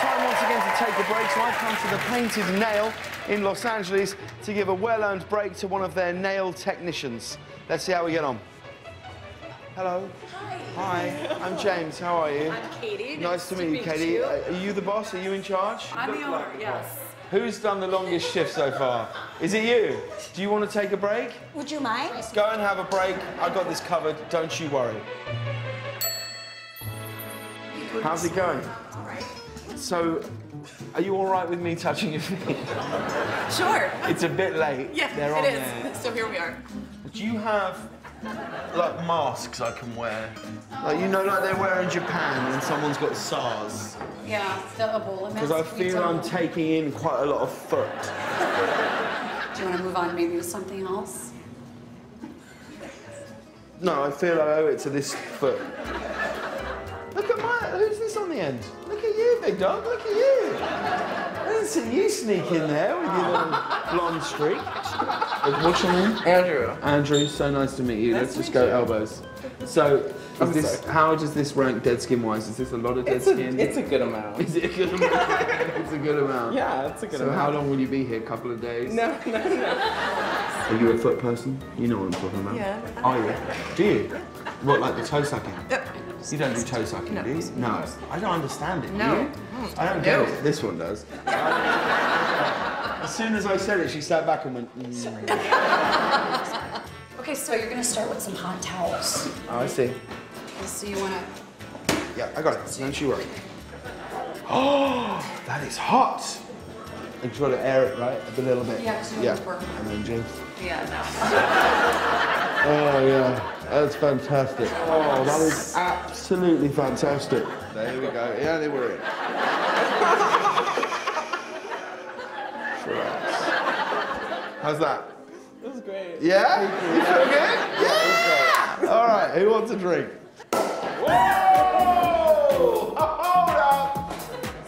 Time once again to take a break, so I've come to the Painted Nail in Los Angeles to give a well-earned break to one of their nail technicians. Let's see how we get on. Hello. Hi. Hi, I'm James. How are you? I'm Katie. Nice to meet you, Katie. you. Are you the boss? Are you in charge? I'm the owner, yes. Who's done the longest shift so far? Is it you? Do you want to take a break? Would you mind? Go and have a break. I got this covered. Don't you worry. How's it going? All right. So, are you all right with me touching your feet? Sure. It's a bit late. Yeah, They're on it there. is. So here we are. Do you have like masks I can wear? Like you know, like they wear in Japan when someone's got SARS. Yeah, the Ebola Because I feel I'm taking in quite a lot of foot. Do you want to move on maybe with something else? No, I feel I owe it to this foot. Look at my. Who's this on the end? Look at you, big dog. Look at you. I didn't see you sneak in there with your little blonde streak. What's your name? Andrew. Andrew, so nice to meet you. Let's just go elbows. So, is this, how does this rank dead skin wise? Is this a lot of dead It's a, skin? it's a good amount. Is it a good amount? it's a good amount. Yeah, it's a good So amount. So how long will you be here? A couple of days? No, no, no. Are you a foot person? You know what I'm talking about. Yeah. Are you? Do you? What, like the toe sucking? Yep. You don't do toe sucking, No. do you? No. I don't understand it. do No. you? I don't get it. This one does. as soon as I said it, she sat back and went. Mm. Okay, so you're going to start with some hot towels. Oh, I see. So you want to. Yeah, I got it. Don't you worry. Oh, that is hot. And try to air it, right? A little bit. Yeah, 'cause you don't yeah. want to burn. And then James. Yeah, no. Oh yeah, that's fantastic. Oh, that is absolutely fantastic. There we go. Yeah, they were in. How's that? This is great. Yeah? You feel good? Yeah! All right, who wants a drink? Whoa! Hold up!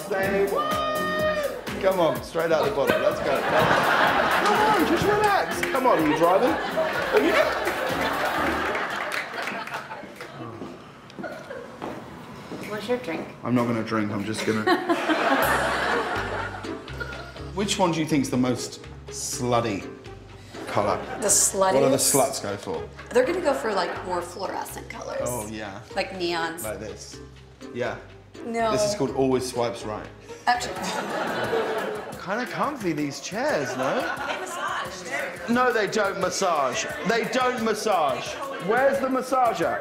Say what? Come on, straight out the bottle. Let's go. Come on, just relax. Come on, are you driving? Are you? What's your drink? I'm not gonna drink, I'm just gonna. Which one do you think's the most slutty colour? The sluttiest. What do the sluts go for? They're going to go for like more fluorescent colors. Oh, yeah. Like neons. Like this. Yeah. no. This is called Always Swipes Right. Actually, Kind of comfy, these chairs, no? They massage, too. No, they don't massage. They don't massage. Where's the massager?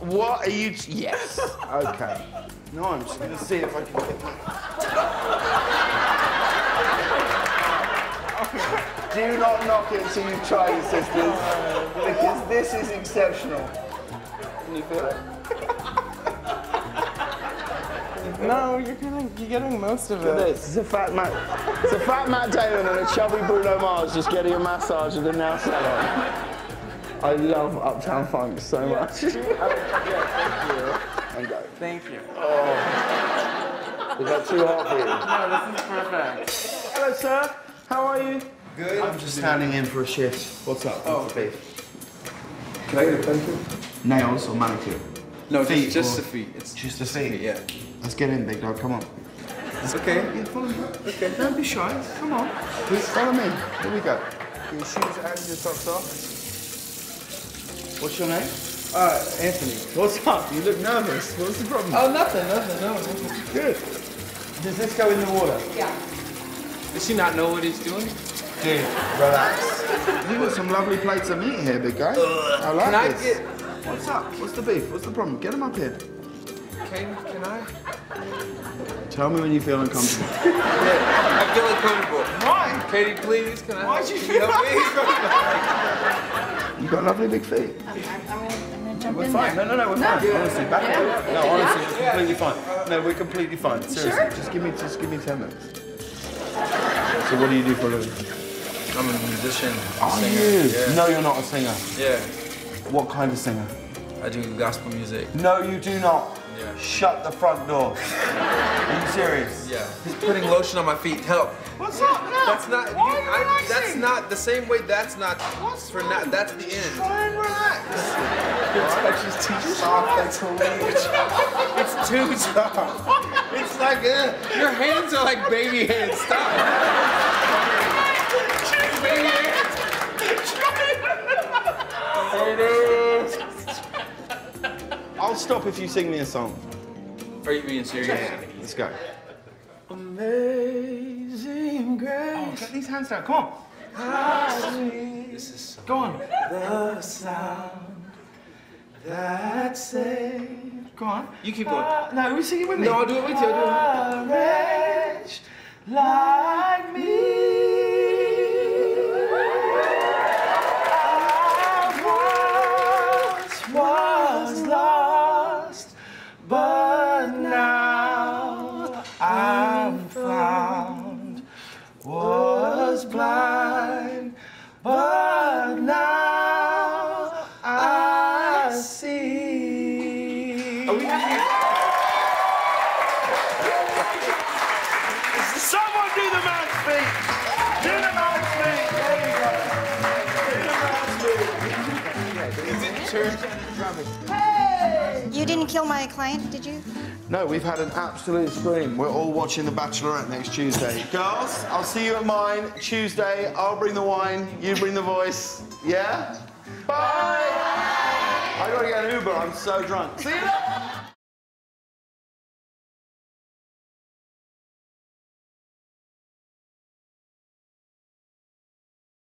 What are you? Yes. Okay. No, I'm just gonna see if I can get my. Do not knock it until you try it, sisters, because this is exceptional. Can you feel it? No, you're getting you're getting most of Look it. this. It's a fat Matt. It's a fat Matt Damon and a chubby Bruno Mars just getting a massage at the nail salon. I love Uptown Funk so much. and go. Thank you. Oh. Is that too hot for you? No, this is perfect. Hello, sir. How are you? Good. I'm just standing in for a shift. What's up? Oh. What's the beef? Can I get a pedicure? Nails or manicure? No, Feet just, just the feet. It's Just the feet. Yeah. Let's get in, big dog. Come on. It's okay. Yeah, follow me. Okay. Don't be shy. Come on. Please follow me. Here we go. Your shoes and your socks off. What's your name? Uh, Anthony. What's up? You look nervous. What's the problem? Oh, nothing, nothing, no. nothing. Good. Does this go in the water? yeah. Does she not know what he's doing? Dude, relax. You got some lovely plates of meat here, big guy. I like Can I this. get- What's up? What's the beef? What's the problem? Get him up here. Can can I? Tell me when you feel uncomfortable. Yeah, I feel uncomfortable. Why? Katie, please, can I? Why'd you can feel help me? You got lovely big feet. I'm, I'm, I'm going to jump We're in fine. there. No, no, no, we're fine. Honestly, back up. No, honestly, we're completely fine. No, we're completely fine. Seriously, Sure? just give me, just give me ten minutes. So, what do you do for a living? I'm a musician. Are singer. you? Yeah. No, you're not a singer. Yeah. What kind of singer? I do gospel music. No, you do not. Yeah. Shut the front door. Are you serious? Yeah. He's putting lotion on my feet. Help. What's up now? That's not. Why you- are you I, that's not the same way. That's not. What's for now. That's the end. Try and relax. Stop. That's hilarious. it's too tough. It's It's like uh, your hands are like baby hands. Stop. baby hands. I'll stop if you sing me a song. Are you being serious? Let's go. Amazing grace. Oh, get these hands down. Come on. This is so Go on. The sound that saved. Go on. You keep going. No, we sing it with me. No, I'll do it with you. I'll do it. like me. You didn't kill my client, did you? No, we've had an absolute scream. We're all watching The Bachelorette next Tuesday. Girls, I'll see you at mine Tuesday. I'll bring the wine, you bring the voice. Yeah? Bye. I gotta get an Uber. I'm so drunk. See you later.